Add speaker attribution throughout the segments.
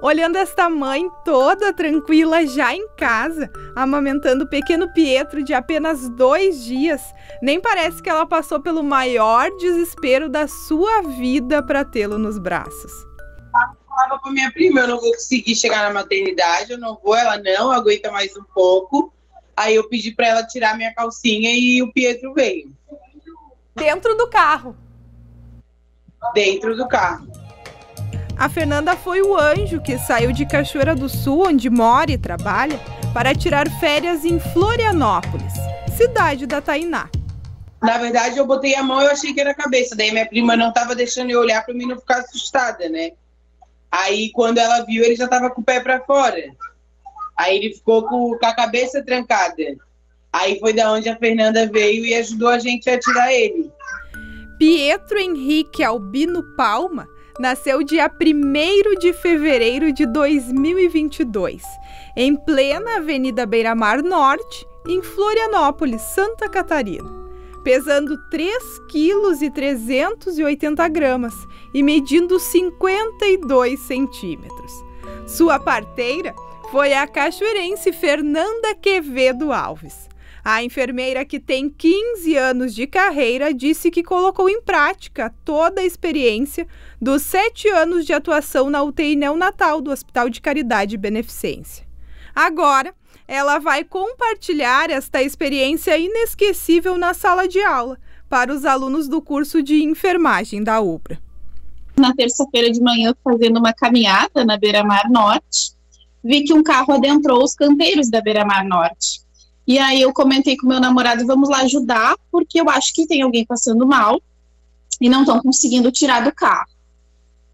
Speaker 1: Olhando esta mãe toda tranquila já em casa, amamentando o pequeno Pietro de apenas dois dias, nem parece que ela passou pelo maior desespero da sua vida para tê-lo nos braços.
Speaker 2: falava para minha prima, eu não vou conseguir chegar na maternidade, eu não vou, ela não, aguenta mais um pouco. Aí eu pedi para ela tirar minha calcinha e o Pietro veio.
Speaker 1: Dentro do carro.
Speaker 2: Dentro do carro.
Speaker 1: A Fernanda foi o anjo que saiu de Cachoeira do Sul, onde mora e trabalha, para tirar férias em Florianópolis, cidade da Tainá.
Speaker 2: Na verdade, eu botei a mão e achei que era a cabeça. Daí minha prima não estava deixando eu olhar para mim não ficar assustada, né? Aí quando ela viu, ele já estava com o pé para fora. Aí ele ficou com, com a cabeça trancada. Aí foi da onde a Fernanda veio e ajudou a gente a tirar ele.
Speaker 1: Pietro Henrique Albino Palma nasceu dia 1 de fevereiro de 2022, em plena Avenida Beira-Mar Norte, em Florianópolis, Santa Catarina, pesando 3 quilos e 380 gramas e medindo 52 centímetros. Sua parteira foi a cachoeirense Fernanda Quevedo Alves. A enfermeira, que tem 15 anos de carreira, disse que colocou em prática toda a experiência dos sete anos de atuação na UTI neonatal do Hospital de Caridade e Beneficência. Agora, ela vai compartilhar esta experiência inesquecível na sala de aula para os alunos do curso de enfermagem da UBRA.
Speaker 3: Na terça-feira de manhã, fazendo uma caminhada na Beira-Mar Norte, vi que um carro adentrou os canteiros da Beira-Mar Norte. E aí eu comentei com meu namorado, vamos lá ajudar, porque eu acho que tem alguém passando mal e não estão conseguindo tirar do carro.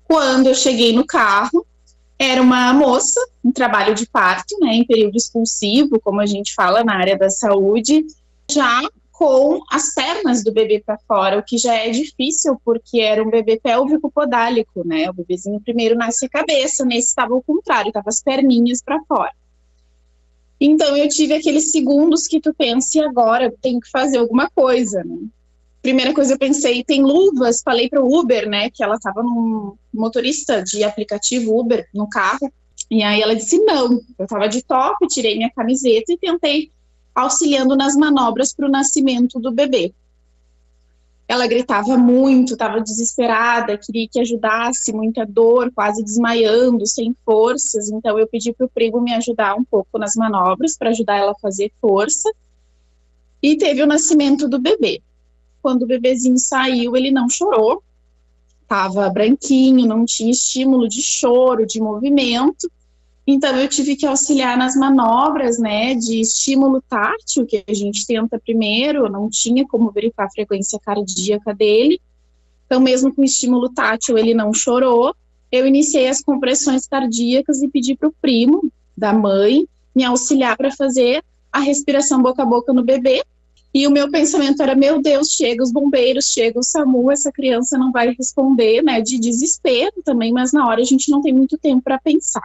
Speaker 3: Quando eu cheguei no carro, era uma moça em trabalho de parto, né, em período expulsivo, como a gente fala na área da saúde, já com as pernas do bebê para fora, o que já é difícil porque era um bebê pélvico podálico, né? O bebezinho primeiro nasce a cabeça, nesse estava o contrário, estava as perninhas para fora. Então eu tive aqueles segundos que tu pensa, e agora eu tenho que fazer alguma coisa, né? Primeira coisa eu pensei, tem luvas, falei para o Uber, né, que ela estava num motorista de aplicativo Uber no carro, e aí ela disse não. Eu estava de top, tirei minha camiseta e tentei auxiliando nas manobras para o nascimento do bebê. Ela gritava muito, estava desesperada, queria que ajudasse, muita dor, quase desmaiando, sem forças. Então eu pedi para o primo me ajudar um pouco nas manobras para ajudar ela a fazer força. E teve o nascimento do bebê. Quando o bebezinho saiu, ele não chorou, estava branquinho, não tinha estímulo de choro, de movimento. Então eu tive que auxiliar nas manobras, né, de estímulo tátil que a gente tenta primeiro, não tinha como verificar a frequência cardíaca dele. Então mesmo com estímulo tátil ele não chorou. Eu iniciei as compressões cardíacas e pedi para o primo da mãe me auxiliar para fazer a respiração boca a boca no bebê. E o meu pensamento era: meu Deus, chega os bombeiros, chega o SAMU, essa criança não vai responder, né? De desespero também, mas na hora a gente não tem muito tempo para pensar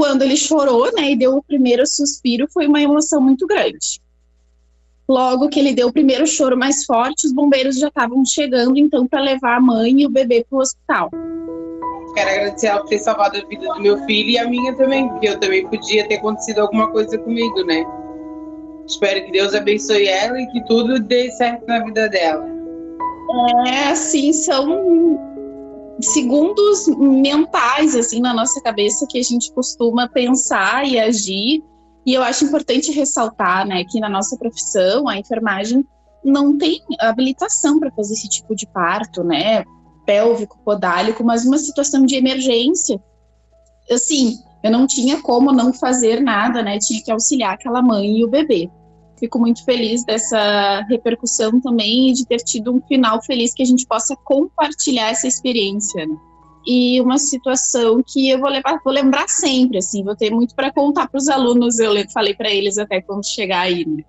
Speaker 3: quando ele chorou, né, e deu o primeiro suspiro, foi uma emoção muito grande. Logo que ele deu o primeiro choro mais forte, os bombeiros já estavam chegando, então, para levar a mãe e o bebê para o hospital.
Speaker 2: Quero agradecer ela por ter salvado a vida do meu filho e a minha também, porque eu também podia ter acontecido alguma coisa comigo, né? Espero que Deus abençoe ela e que tudo dê certo na vida dela.
Speaker 3: É, assim, são segundos mentais assim na nossa cabeça que a gente costuma pensar e agir. E eu acho importante ressaltar, né, que na nossa profissão, a enfermagem não tem habilitação para fazer esse tipo de parto, né, pélvico, podálico, mas uma situação de emergência, assim, eu não tinha como não fazer nada, né, tinha que auxiliar aquela mãe e o bebê fico muito feliz dessa repercussão também e de ter tido um final feliz que a gente possa compartilhar essa experiência. Né? E uma situação que eu vou, levar, vou lembrar sempre, assim, vou ter muito para contar para os alunos, eu falei para eles até quando chegar aí, né?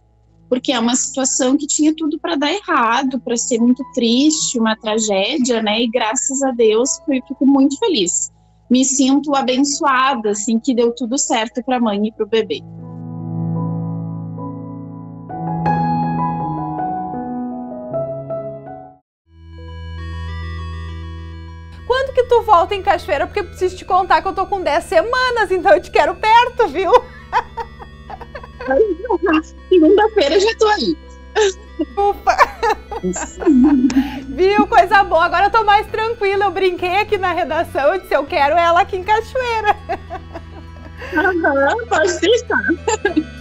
Speaker 3: Porque é uma situação que tinha tudo para dar errado, para ser muito triste, uma tragédia, né? E graças a Deus eu fico muito feliz. Me sinto abençoada, assim, que deu tudo certo para a mãe e para o bebê.
Speaker 1: Tu volta em Cachoeira, porque eu preciso te contar que eu tô com 10 semanas, então eu te quero perto, viu?
Speaker 3: Segunda-feira já tô aí.
Speaker 1: Ufa! Viu? Coisa boa. Agora eu tô mais tranquila. Eu brinquei aqui na redação. Eu disse: eu quero ela aqui em Cachoeira.
Speaker 3: Aham, pode deixar.